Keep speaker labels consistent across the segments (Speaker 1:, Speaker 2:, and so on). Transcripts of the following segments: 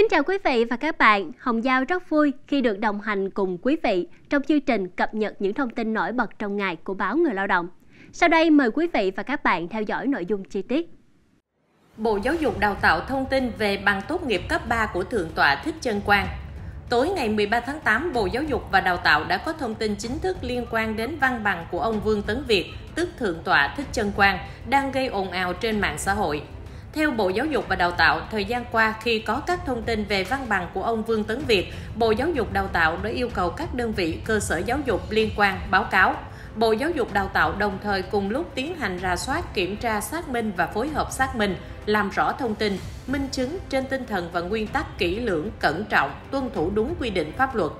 Speaker 1: Kính chào quý vị và các bạn. Hồng Giao rất vui khi được đồng hành cùng quý vị trong chương trình cập nhật những thông tin nổi bật trong ngày của báo Người Lao động. Sau đây mời quý vị và các bạn theo dõi nội dung chi tiết.
Speaker 2: Bộ Giáo dục Đào tạo thông tin về bằng tốt nghiệp cấp 3 của Thượng tọa Thích Trân Quang. Tối ngày 13 tháng 8, Bộ Giáo dục và Đào tạo đã có thông tin chính thức liên quan đến văn bằng của ông Vương Tấn Việt, tức Thượng tọa Thích Trân Quang, đang gây ồn ào trên mạng xã hội. Theo Bộ Giáo dục và Đào tạo, thời gian qua khi có các thông tin về văn bằng của ông Vương Tấn Việt, Bộ Giáo dục Đào tạo đã yêu cầu các đơn vị cơ sở giáo dục liên quan báo cáo. Bộ Giáo dục Đào tạo đồng thời cùng lúc tiến hành rà soát, kiểm tra, xác minh và phối hợp xác minh, làm rõ thông tin, minh chứng trên tinh thần và nguyên tắc kỹ lưỡng, cẩn trọng, tuân thủ đúng quy định pháp luật.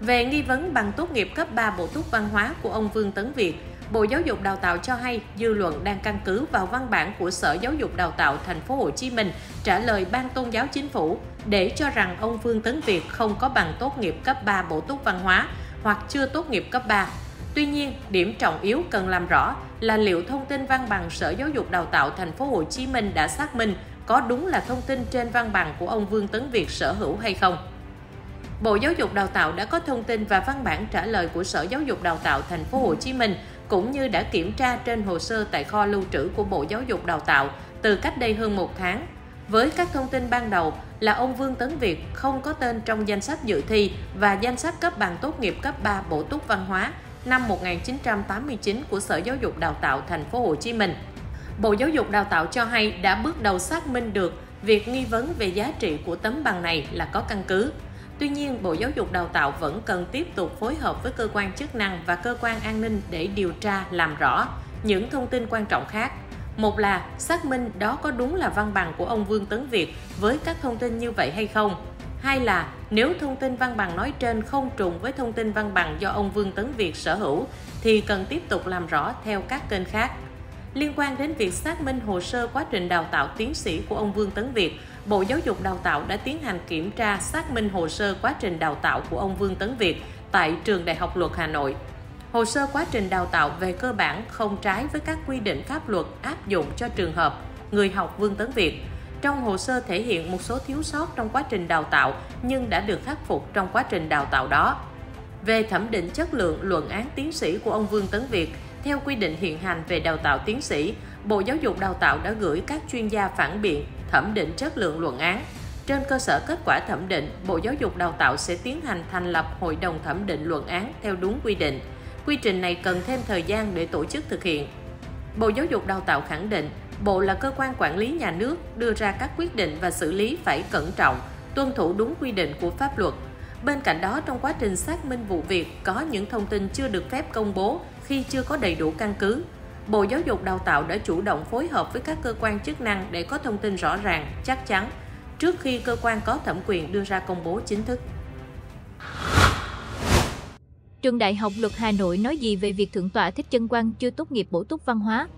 Speaker 2: Về nghi vấn bằng tốt nghiệp cấp 3 Bộ Túc Văn hóa của ông Vương Tấn Việt, Bộ Giáo dục Đào tạo cho hay dư luận đang căn cứ vào văn bản của Sở Giáo dục Đào tạo thành phố Hồ Chí Minh trả lời Ban Tôn giáo Chính phủ để cho rằng ông Vương Tấn Việt không có bằng tốt nghiệp cấp 3 bổ túc văn hóa hoặc chưa tốt nghiệp cấp 3. Tuy nhiên, điểm trọng yếu cần làm rõ là liệu thông tin văn bằng Sở Giáo dục Đào tạo thành phố Hồ Chí Minh đã xác minh có đúng là thông tin trên văn bằng của ông Vương Tấn Việt sở hữu hay không. Bộ Giáo dục Đào tạo đã có thông tin và văn bản trả lời của Sở Giáo dục Đào tạo thành phố Hồ Chí Minh cũng như đã kiểm tra trên hồ sơ tại kho lưu trữ của Bộ Giáo dục Đào tạo từ cách đây hơn một tháng. Với các thông tin ban đầu là ông Vương Tấn Việt không có tên trong danh sách dự thi và danh sách cấp bằng tốt nghiệp cấp 3 bổ túc văn hóa năm 1989 của Sở Giáo dục Đào tạo thành phố Hồ Chí Minh. Bộ Giáo dục Đào tạo cho hay đã bước đầu xác minh được việc nghi vấn về giá trị của tấm bằng này là có căn cứ. Tuy nhiên, Bộ Giáo dục Đào tạo vẫn cần tiếp tục phối hợp với cơ quan chức năng và cơ quan an ninh để điều tra, làm rõ những thông tin quan trọng khác. Một là xác minh đó có đúng là văn bằng của ông Vương Tấn Việt với các thông tin như vậy hay không. Hai là nếu thông tin văn bằng nói trên không trùng với thông tin văn bằng do ông Vương Tấn Việt sở hữu thì cần tiếp tục làm rõ theo các kênh khác. Liên quan đến việc xác minh hồ sơ quá trình đào tạo tiến sĩ của ông Vương Tấn Việt, Bộ Giáo dục Đào tạo đã tiến hành kiểm tra xác minh hồ sơ quá trình đào tạo của ông Vương Tấn Việt tại Trường Đại học Luật Hà Nội. Hồ sơ quá trình đào tạo về cơ bản không trái với các quy định pháp luật áp dụng cho trường hợp người học Vương Tấn Việt. Trong hồ sơ thể hiện một số thiếu sót trong quá trình đào tạo nhưng đã được khắc phục trong quá trình đào tạo đó. Về thẩm định chất lượng luận án tiến sĩ của ông Vương Tấn Việt, theo quy định hiện hành về đào tạo tiến sĩ, Bộ Giáo dục Đào tạo đã gửi các chuyên gia phản biện thẩm định chất lượng luận án. Trên cơ sở kết quả thẩm định, Bộ Giáo dục Đào tạo sẽ tiến hành thành lập hội đồng thẩm định luận án theo đúng quy định. Quy trình này cần thêm thời gian để tổ chức thực hiện. Bộ Giáo dục Đào tạo khẳng định, Bộ là cơ quan quản lý nhà nước đưa ra các quyết định và xử lý phải cẩn trọng, tuân thủ đúng quy định của pháp luật. Bên cạnh đó, trong quá trình xác minh vụ việc, có những thông tin chưa được phép công bố khi chưa có đầy đủ căn cứ, Bộ Giáo dục Đào tạo đã chủ động phối hợp với các cơ quan chức năng để có thông tin rõ ràng, chắc chắn trước khi cơ quan có thẩm quyền đưa ra công bố chính thức.
Speaker 3: Trường Đại học Luật Hà Nội nói gì về việc Thượng tọa Thích Chân Quang chưa tốt nghiệp bổ túc văn hóa?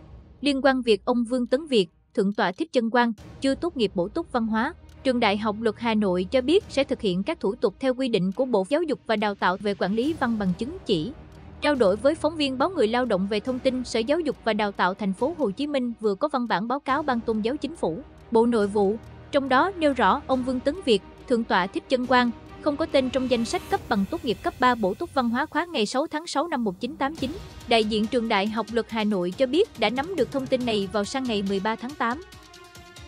Speaker 3: Liên quan việc ông Vương Tấn Việt, Thượng tọa Thích Chân Quang chưa tốt nghiệp bổ túc văn hóa, Trường Đại học Luật Hà Nội cho biết sẽ thực hiện các thủ tục theo quy định của Bộ Giáo dục và Đào tạo về quản lý văn bằng chứng chỉ, Trao đổi với phóng viên báo Người Lao động về thông tin Sở Giáo dục và Đào tạo thành phố Hồ Chí Minh vừa có văn bản báo cáo Ban Tôn giáo Chính phủ, Bộ Nội vụ, trong đó nêu rõ ông Vương Tấn Việt, Thượng tọa Thích Chân Quang, không có tên trong danh sách cấp bằng tốt nghiệp cấp 3 bổ túc văn hóa khóa ngày 6 tháng 6 năm 1989. Đại diện trường Đại học Luật Hà Nội cho biết đã nắm được thông tin này vào sang ngày 13 tháng 8.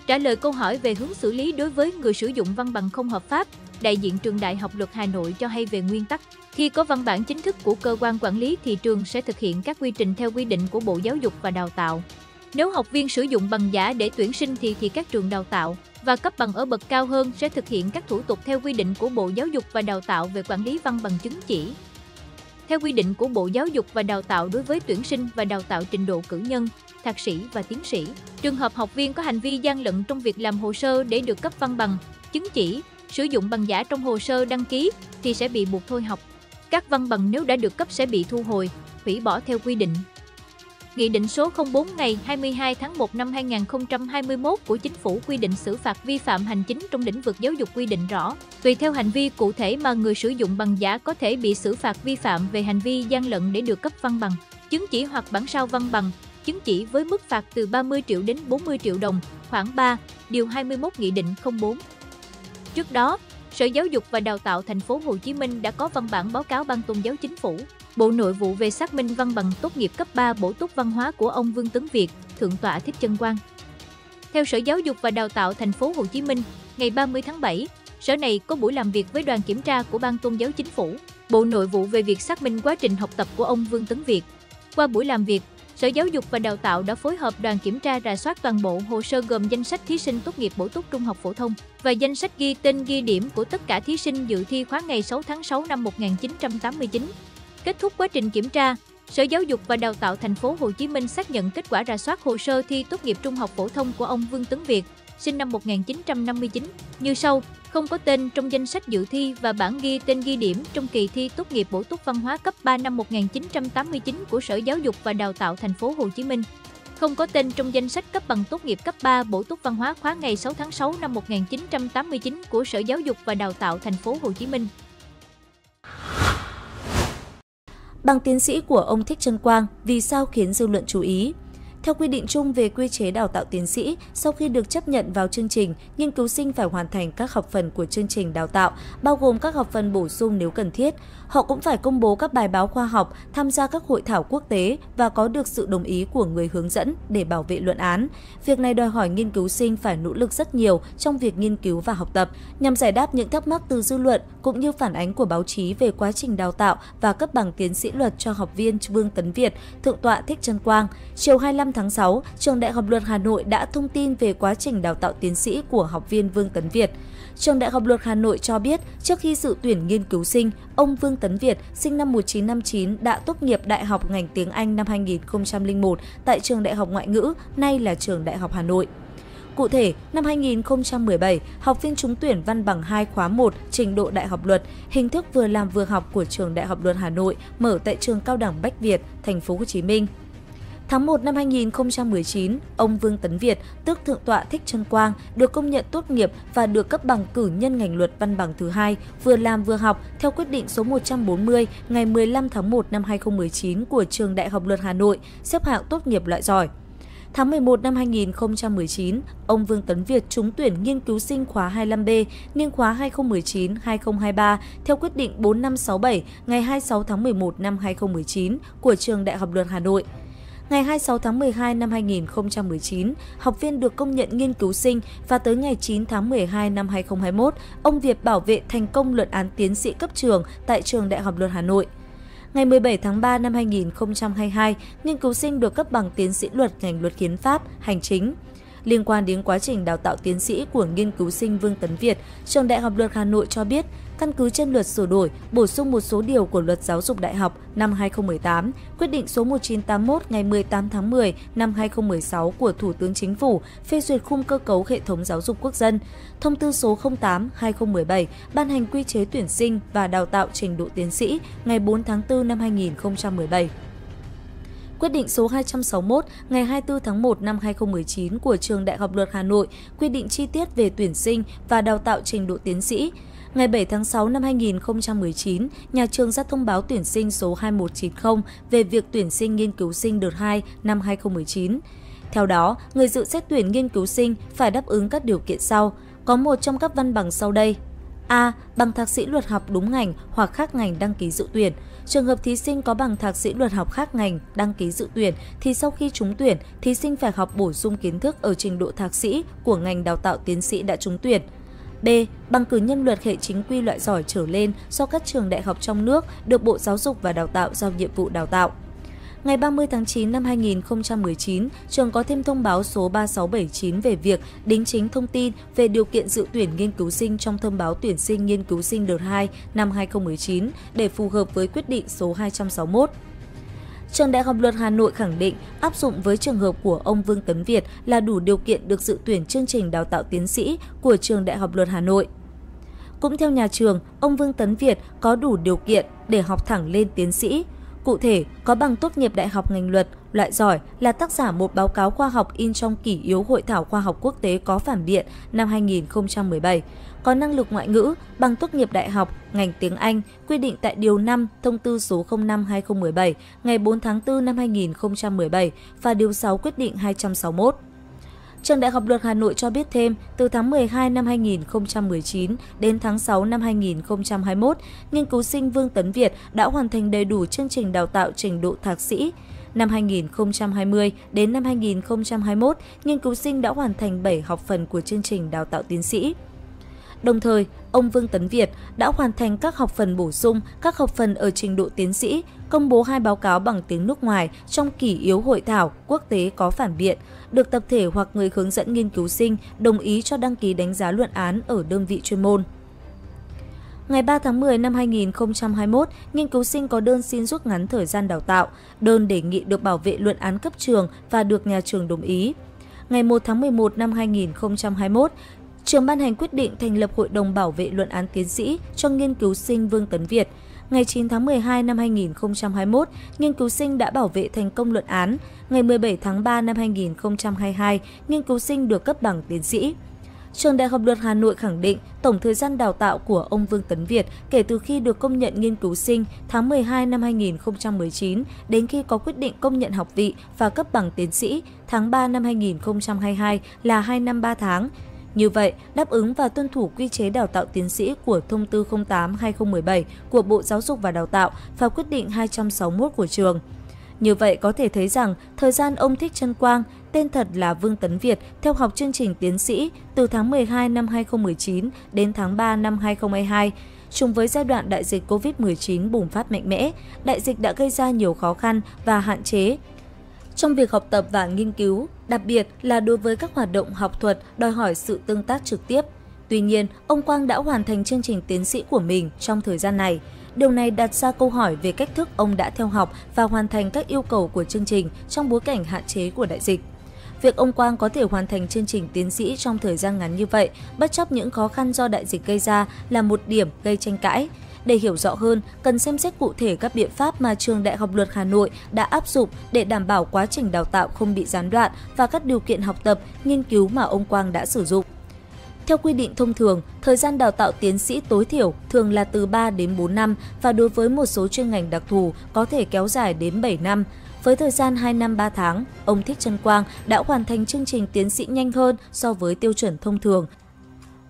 Speaker 3: Trả lời câu hỏi về hướng xử lý đối với người sử dụng văn bằng không hợp pháp, đại diện trường Đại học Luật Hà Nội cho hay về nguyên tắc, khi có văn bản chính thức của cơ quan quản lý thì trường sẽ thực hiện các quy trình theo quy định của Bộ Giáo dục và Đào tạo. Nếu học viên sử dụng bằng giả để tuyển sinh thì thì các trường đào tạo và cấp bằng ở bậc cao hơn sẽ thực hiện các thủ tục theo quy định của Bộ Giáo dục và Đào tạo về quản lý văn bằng chứng chỉ. Theo quy định của Bộ Giáo dục và Đào tạo đối với tuyển sinh và đào tạo trình độ cử nhân, thạc sĩ và tiến sĩ, trường hợp học viên có hành vi gian lận trong việc làm hồ sơ để được cấp văn bằng, chứng chỉ, sử dụng bằng giả trong hồ sơ đăng ký thì sẽ bị buộc thôi học. Các văn bằng nếu đã được cấp sẽ bị thu hồi, hủy bỏ theo quy định. Nghị định số 04 ngày 22 tháng 1 năm 2021 của Chính phủ quy định xử phạt vi phạm hành chính trong lĩnh vực giáo dục quy định rõ, tùy theo hành vi cụ thể mà người sử dụng bằng giả có thể bị xử phạt vi phạm về hành vi gian lận để được cấp văn bằng, chứng chỉ hoặc bản sao văn bằng, chứng chỉ với mức phạt từ 30 triệu đến 40 triệu đồng, khoảng 3, điều 21 Nghị định 04. Trước đó, Sở Giáo dục và Đào tạo thành phố Hồ Chí Minh đã có văn bản báo cáo Ban Tôn giáo Chính phủ, Bộ Nội vụ về xác minh văn bằng tốt nghiệp cấp 3 bổ túc văn hóa của ông Vương Tấn Việt, Thượng tọa Thích Chân Quang. Theo Sở Giáo dục và Đào tạo thành phố Hồ Chí Minh, ngày 30 tháng 7, Sở này có buổi làm việc với đoàn kiểm tra của Ban Tôn giáo Chính phủ, Bộ Nội vụ về việc xác minh quá trình học tập của ông Vương Tấn Việt. Qua buổi làm việc, Sở Giáo dục và Đào tạo đã phối hợp đoàn kiểm tra rà soát toàn bộ hồ sơ gồm danh sách thí sinh tốt nghiệp bổ túc trung học phổ thông và danh sách ghi tên ghi điểm của tất cả thí sinh dự thi khóa ngày 6 tháng 6 năm 1989. Kết thúc quá trình kiểm tra, Sở Giáo dục và Đào tạo thành phố Hồ Chí Minh xác nhận kết quả rà soát hồ sơ thi tốt nghiệp trung học phổ thông của ông Vương Tấn Việt, sinh năm 1959 như sau: không có tên trong danh sách dự thi và bản ghi tên ghi điểm trong kỳ thi tốt nghiệp bổ túc văn hóa cấp 3 năm 1989 của Sở Giáo dục và Đào tạo thành phố Hồ Chí Minh. Không có tên trong danh sách cấp bằng tốt nghiệp cấp 3 bổ túc văn hóa khóa ngày 6 tháng 6 năm 1989 của Sở Giáo dục và Đào tạo thành phố Hồ Chí Minh.
Speaker 4: Bằng tiến sĩ của ông Thích Trân Quang, vì sao khiến dư luận chú ý? Theo quy định chung về quy chế đào tạo tiến sĩ, sau khi được chấp nhận vào chương trình, nghiên cứu sinh phải hoàn thành các học phần của chương trình đào tạo, bao gồm các học phần bổ sung nếu cần thiết. Họ cũng phải công bố các bài báo khoa học, tham gia các hội thảo quốc tế và có được sự đồng ý của người hướng dẫn để bảo vệ luận án. Việc này đòi hỏi nghiên cứu sinh phải nỗ lực rất nhiều trong việc nghiên cứu và học tập, nhằm giải đáp những thắc mắc từ dư luận cũng như phản ánh của báo chí về quá trình đào tạo và cấp bằng tiến sĩ luật cho học viên Vương Tấn Việt, Thượng tọa Thích Trân Quang. Chiều 25 tháng 6, Trường Đại học Luật Hà Nội đã thông tin về quá trình đào tạo tiến sĩ của học viên Vương Tấn Việt. Trường Đại học Luật Hà Nội cho biết, trước khi dự tuyển nghiên cứu sinh, ông Vương Tấn Việt, sinh năm 1959, đã tốt nghiệp Đại học ngành tiếng Anh năm 2001 tại Trường Đại học Ngoại ngữ, nay là Trường Đại học Hà Nội. Cụ thể, năm 2017, học viên trúng tuyển văn bằng 2 khóa 1 trình độ Đại học Luật, hình thức vừa làm vừa học của Trường Đại học Luật Hà Nội mở tại trường Cao đẳng Bách Việt, thành phố Hồ Chí Minh. Tháng 1 năm 2019, ông Vương Tấn Việt, tước Thượng tọa Thích Trân Quang, được công nhận tốt nghiệp và được cấp bằng cử nhân ngành luật văn bằng thứ hai, vừa làm vừa học theo quyết định số 140 ngày 15 tháng 1 năm 2019 của Trường Đại học Luật Hà Nội, xếp hạng tốt nghiệp loại giỏi. Tháng 11 năm 2019, ông Vương Tấn Việt trúng tuyển nghiên cứu sinh khóa 25B, niên khóa 2019-2023 theo quyết định 4567 ngày 26 tháng 11 năm 2019 của Trường Đại học Luật Hà Nội. Ngày 26 tháng 12 năm 2019, học viên được công nhận nghiên cứu sinh và tới ngày 9 tháng 12 năm 2021, ông Việt bảo vệ thành công luận án tiến sĩ cấp trường tại Trường Đại học Luật Hà Nội. Ngày 17 tháng 3 năm 2022, nghiên cứu sinh được cấp bằng tiến sĩ luật ngành luật hiến pháp, hành chính. Liên quan đến quá trình đào tạo tiến sĩ của nghiên cứu sinh Vương Tấn Việt, Trường Đại học Luật Hà Nội cho biết, căn cứ trên luật sửa đổi, bổ sung một số điều của Luật Giáo dục Đại học năm 2018, quyết định số 1981 ngày 18 tháng 10 năm 2016 của Thủ tướng Chính phủ phê duyệt khung cơ cấu hệ thống giáo dục quốc dân, thông tư số 08/2017 ban hành quy chế tuyển sinh và đào tạo trình độ tiến sĩ ngày 4 tháng 4 năm 2017 quyết định số 261 ngày 24 tháng 1 năm 2019 của Trường Đại học Luật Hà Nội quy định chi tiết về tuyển sinh và đào tạo trình độ tiến sĩ. Ngày 7 tháng 6 năm 2019, nhà trường ra thông báo tuyển sinh số 2190 về việc tuyển sinh nghiên cứu sinh đợt 2 năm 2019. Theo đó, người dự xét tuyển nghiên cứu sinh phải đáp ứng các điều kiện sau. Có một trong các văn bằng sau đây. A. Bằng thạc sĩ luật học đúng ngành hoặc khác ngành đăng ký dự tuyển. Trường hợp thí sinh có bằng thạc sĩ luật học khác ngành đăng ký dự tuyển thì sau khi trúng tuyển, thí sinh phải học bổ sung kiến thức ở trình độ thạc sĩ của ngành đào tạo tiến sĩ đã trúng tuyển. B. Bằng cử nhân luật hệ chính quy loại giỏi trở lên do các trường đại học trong nước được Bộ Giáo dục và Đào tạo giao nhiệm vụ đào tạo. Ngày 30 tháng 9 năm 2019, trường có thêm thông báo số 3679 về việc đính chính thông tin về điều kiện dự tuyển nghiên cứu sinh trong thông báo tuyển sinh nghiên cứu sinh đợt 2 năm 2019 để phù hợp với quyết định số 261. Trường Đại học Luật Hà Nội khẳng định áp dụng với trường hợp của ông Vương Tấn Việt là đủ điều kiện được dự tuyển chương trình đào tạo tiến sĩ của Trường Đại học Luật Hà Nội. Cũng theo nhà trường, ông Vương Tấn Việt có đủ điều kiện để học thẳng lên tiến sĩ. Cụ thể, có bằng tốt nghiệp đại học ngành luật, loại giỏi là tác giả một báo cáo khoa học in trong kỷ yếu hội thảo khoa học quốc tế có phản biện năm 2017. Có năng lực ngoại ngữ, bằng tốt nghiệp đại học, ngành tiếng Anh, quy định tại Điều 5 Thông tư số 05-2017 ngày 4 tháng 4 năm 2017 và Điều 6 Quyết định 261. Trường Đại học Luật Hà Nội cho biết thêm, từ tháng 12 năm 2019 đến tháng 6 năm 2021, nghiên cứu sinh Vương Tấn Việt đã hoàn thành đầy đủ chương trình đào tạo trình độ thạc sĩ. Năm 2020 đến năm 2021, nghiên cứu sinh đã hoàn thành 7 học phần của chương trình đào tạo tiến sĩ. Đồng thời, ông Vương Tấn Việt đã hoàn thành các học phần bổ sung, các học phần ở trình độ tiến sĩ, công bố hai báo cáo bằng tiếng nước ngoài trong kỷ yếu hội thảo quốc tế có phản biện, được tập thể hoặc người hướng dẫn nghiên cứu sinh đồng ý cho đăng ký đánh giá luận án ở đơn vị chuyên môn. Ngày 3 tháng 10 năm 2021, nghiên cứu sinh có đơn xin rút ngắn thời gian đào tạo, đơn đề nghị được bảo vệ luận án cấp trường và được nhà trường đồng ý. Ngày 1 tháng 11 năm 2021, trường ban hành quyết định thành lập Hội đồng bảo vệ luận án tiến sĩ cho nghiên cứu sinh Vương Tấn Việt. Ngày 9 tháng 12 năm 2021, nghiên cứu sinh đã bảo vệ thành công luận án. Ngày 17 tháng 3 năm 2022, nghiên cứu sinh được cấp bằng tiến sĩ. Trường Đại học Luật Hà Nội khẳng định tổng thời gian đào tạo của ông Vương Tấn Việt kể từ khi được công nhận nghiên cứu sinh tháng 12 năm 2019 đến khi có quyết định công nhận học vị và cấp bằng tiến sĩ tháng 3 năm 2022 là 2 năm 3 tháng. Như vậy, đáp ứng và tuân thủ quy chế đào tạo tiến sĩ của Thông tư 08-2017 của Bộ Giáo dục và Đào tạo và quyết định 261 của trường. Như vậy có thể thấy rằng thời gian ông Thích Trân Quang, tên thật là Vương Tấn Việt, theo học chương trình tiến sĩ từ tháng 12 năm 2019 đến tháng 3 năm 2022, chung với giai đoạn đại dịch COVID-19 bùng phát mạnh mẽ, đại dịch đã gây ra nhiều khó khăn và hạn chế trong việc học tập và nghiên cứu, đặc biệt là đối với các hoạt động học thuật đòi hỏi sự tương tác trực tiếp. Tuy nhiên, ông Quang đã hoàn thành chương trình tiến sĩ của mình trong thời gian này. Điều này đặt ra câu hỏi về cách thức ông đã theo học và hoàn thành các yêu cầu của chương trình trong bối cảnh hạn chế của đại dịch. Việc ông Quang có thể hoàn thành chương trình tiến sĩ trong thời gian ngắn như vậy, bất chấp những khó khăn do đại dịch gây ra là một điểm gây tranh cãi. Để hiểu rõ hơn, cần xem xét cụ thể các biện pháp mà Trường Đại học Luật Hà Nội đã áp dụng để đảm bảo quá trình đào tạo không bị gián đoạn và các điều kiện học tập, nghiên cứu mà ông Quang đã sử dụng. Theo quy định thông thường, thời gian đào tạo tiến sĩ tối thiểu thường là từ 3 đến 4 năm và đối với một số chuyên ngành đặc thù có thể kéo dài đến 7 năm. Với thời gian 2 năm 3 tháng, ông Thích Trân Quang đã hoàn thành chương trình tiến sĩ nhanh hơn so với tiêu chuẩn thông thường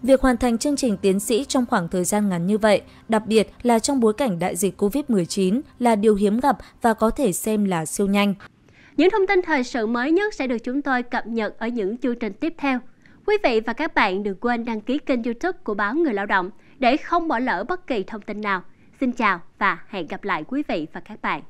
Speaker 4: Việc hoàn thành chương trình tiến sĩ trong khoảng thời gian ngắn như vậy, đặc biệt là trong bối cảnh đại dịch COVID-19 là điều hiếm gặp và có thể xem là siêu nhanh.
Speaker 1: Những thông tin thời sự mới nhất sẽ được chúng tôi cập nhật ở những chương trình tiếp theo. Quý vị và các bạn đừng quên đăng ký kênh youtube của Báo Người Lao động để không bỏ lỡ bất kỳ thông tin nào. Xin chào và hẹn gặp lại quý vị và các bạn.